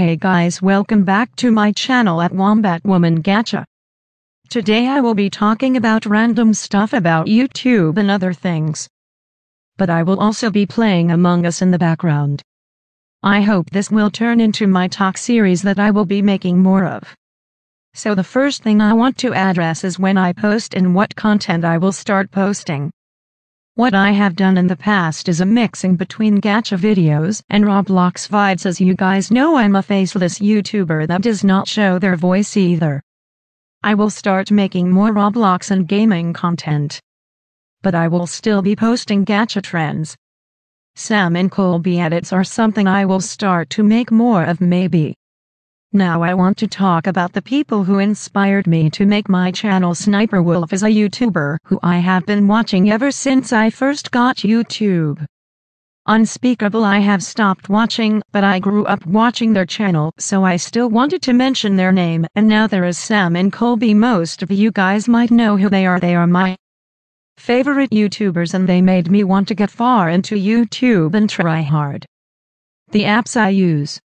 Hey guys welcome back to my channel at Wombat Woman Gacha. Today I will be talking about random stuff about YouTube and other things. But I will also be playing Among Us in the background. I hope this will turn into my talk series that I will be making more of. So the first thing I want to address is when I post and what content I will start posting. What I have done in the past is a mixing between gacha videos and Roblox vibes as you guys know I'm a faceless YouTuber that does not show their voice either. I will start making more Roblox and gaming content. But I will still be posting gacha trends. Sam and Colby edits are something I will start to make more of maybe. Now I want to talk about the people who inspired me to make my channel Sniper Wolf is a YouTuber who I have been watching ever since I first got YouTube. Unspeakable I have stopped watching, but I grew up watching their channel so I still wanted to mention their name and now there is Sam and Colby most of you guys might know who they are they are my favorite YouTubers and they made me want to get far into YouTube and try hard. The apps I use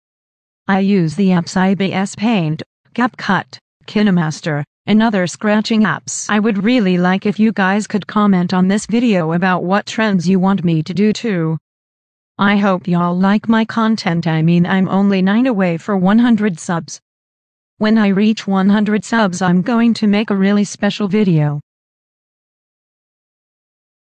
I use the apps IBS Paint, CapCut, KineMaster, and other scratching apps. I would really like if you guys could comment on this video about what trends you want me to do too. I hope y'all like my content I mean I'm only 9 away for 100 subs. When I reach 100 subs I'm going to make a really special video.